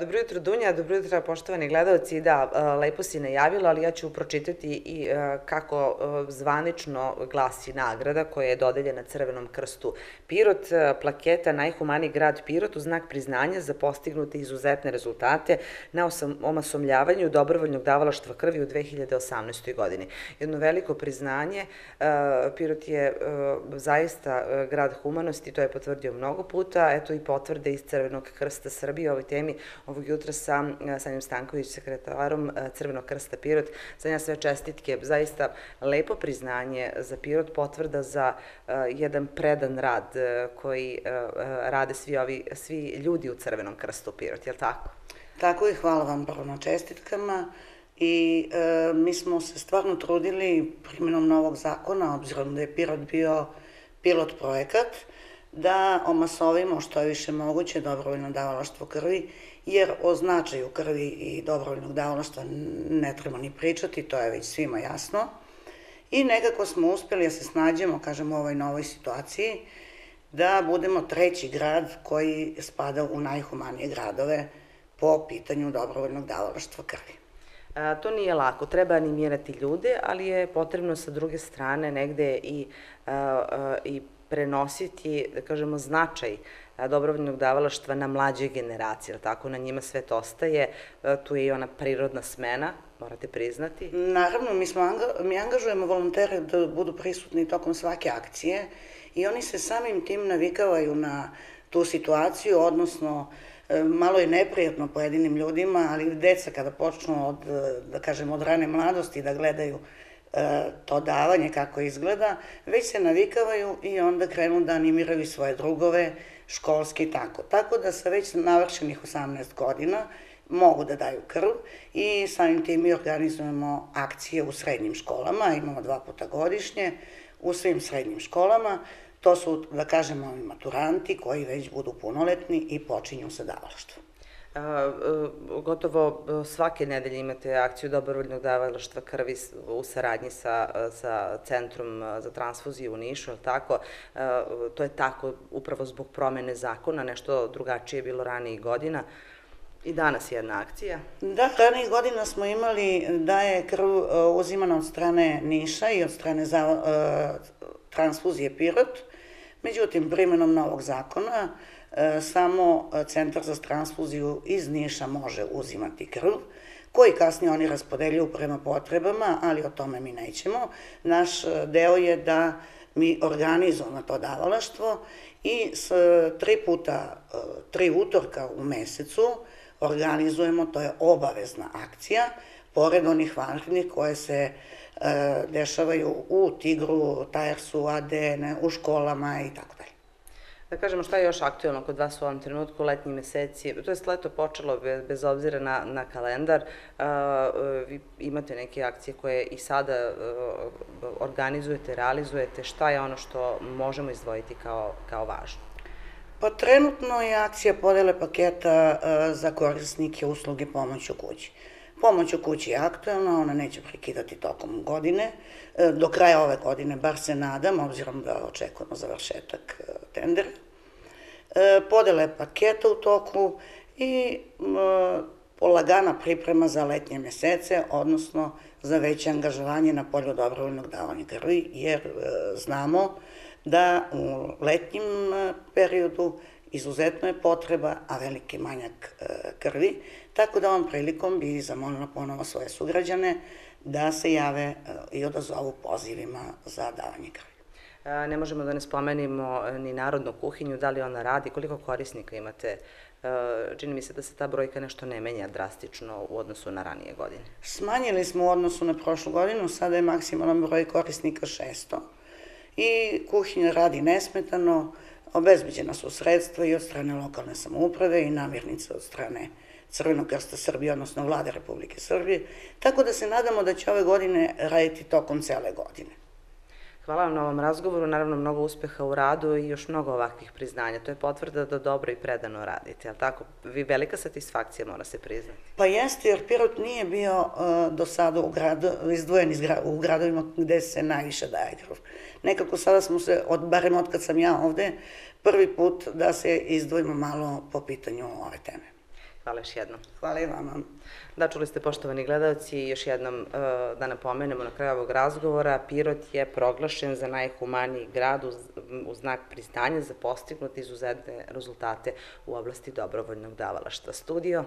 Dobro jutro Dunja, dobro jutro poštovani gledalci. Da, e, lepo si najavila, ali ja ću pročitati i e, kako e, zvanično glasi nagrada koja je dodeljena Crvenom krstu Pirot, plaketa Najhumaniji grad Pirot u znak priznanja za postignute izuzetne rezultate na omasomljavanju dobrovoljnog davalaštva krvi u 2018. godini. Jedno veliko priznanje, Pirot je zaista grad humanosti, to je potvrdio mnogo puta, eto i potvrde iz Crvenog krsta Srbije o ovoj temi ovog jutra sa e, Sanjom Stanković, sekretarom e, Crvenog krsta Pirot. Sanja sve čestitke, zaista lepo priznanje za Pirot, potvrda za e, jedan predan rad koji rade svi ovi, svi ljudi u Crvenom krstu Pirot, je li tako? Tako i hvala vam prvo na čestitkama i e, mi smo se stvarno trudili primjenom novog zakona, obzirom da je Pirot bio pilot projekat, da omasovimo što je više moguće dobrovoljno davalaštvo krvi jer o značaju krvi i dobrovoljnog davalaštva ne treba ni pričati, to je već svima jasno. I nekako smo uspeli da se snađemo, kažem, u ovoj novoj situaciji, da budemo treći grad koji spada u najhumanije gradove po pitanju dobrovoljnog davalaštva krvi. A, to nije lako, treba animirati ljude, ali je potrebno sa druge strane negde i, a, a, i prenositi, da kažemo, značaj dobrovoljnog davalaštva na mlađe generacije, tako na njima sve to ostaje, tu je i ona prirodna smena, morate priznati. Naravno, mi, smo mi angažujemo volontere da budu prisutni tokom svake akcije i oni se samim tim navikavaju na tu situaciju, odnosno e, malo je neprijatno pojedinim ljudima, ali deca kada počnu od, da kažem, od rane mladosti da gledaju E, to davanje kako izgleda, već se navikavaju i onda krenu da animiraju svoje drugove, školski i tako. Tako da sa već navršenih 18 godina mogu da daju krv i samim tim mi organizujemo akcije u srednjim školama, imamo dva puta godišnje, u svim srednjim školama. To su, da kažemo, maturanti koji već budu punoletni i počinju sa davalaštvom gotovo svake nedelje imate akciju dobrovoljnog davalaštva krvi u saradnji sa, sa Centrom za transfuziju u Nišu, je tako? To je tako upravo zbog promene zakona, nešto drugačije je bilo ranijih godina. I danas je jedna akcija. Da, ranijih godina smo imali da je krv uzimana od strane Niša i od strane za, transfuzije Pirot. Međutim, primenom novog zakona, samo e, Centar za transfuziju iz Niša može uzimati krv, koji kasnije oni raspodeljuju prema potrebama, ali o tome mi nećemo. Naš e, deo je da mi organizujemo to davalaštvo i s tri puta, tri utorka u mesecu organizujemo, to je obavezna akcija, pored onih vanrednih koje se e, dešavaju u Tigru, Tajersu, ADN, u školama i tako dalje. Da kažemo šta je još aktualno kod vas u ovom trenutku, letnji meseci, to je leto počelo bez, obzira na, na kalendar, vi imate neke akcije koje i sada uh, organizujete, realizujete, šta je ono što možemo izdvojiti kao, kao važno? Pa trenutno je akcija podele paketa uh, za korisnike usluge pomoć u kući. Pomoć u kući je aktualna, ona neće prekidati tokom godine, do kraja ove godine, bar se nadam, obzirom da očekujemo završetak tendera. E, podele paketa u toku i polagana priprema za letnje mesece, odnosno za veće angažovanje na polju dobrovoljnog davanja krvi, jer e, znamo da u letnjim e, periodu izuzetno je potreba, a veliki manjak krvi, tako da ovom prilikom bi zamolila ponovo svoje sugrađane da se jave i odazovu pozivima za davanje krvi. Ne možemo da ne spomenimo e, ni narodnu kuhinju, da li ona radi, koliko korisnika imate e, čini mi se da se ta brojka nešto ne menja drastično u odnosu na ranije godine. Smanjili smo u odnosu na prošlu godinu, sada je maksimalan broj korisnika 600 i kuhinja radi nesmetano, obezbeđena su sredstva i od strane lokalne samouprave i namirnice od strane Crvenog krsta Srbije, odnosno vlade Republike Srbije, tako da se nadamo da će ove godine raditi tokom cele godine. Hvala vam na ovom razgovoru, naravno mnogo uspeha u radu i još mnogo ovakvih priznanja. To je potvrda da dobro i predano radite, ali tako? Vi velika satisfakcija mora se priznati. Pa jeste, jer Pirot nije bio uh, do sada u gradu, izdvojen iz gra, u gradovima gde se najviše daje krv. Nekako sada smo se, od, barem od kad sam ja ovde, prvi put da se izdvojimo malo po pitanju ove teme. Hvala još jednom. Hvala i vama. Da, čuli ste poštovani gledalci, još jednom e, da napomenemo na kraju ovog razgovora, Pirot je proglašen za najhumaniji grad uz, u znak priznanja za postignute izuzetne rezultate u oblasti dobrovoljnog davalaštva. Studio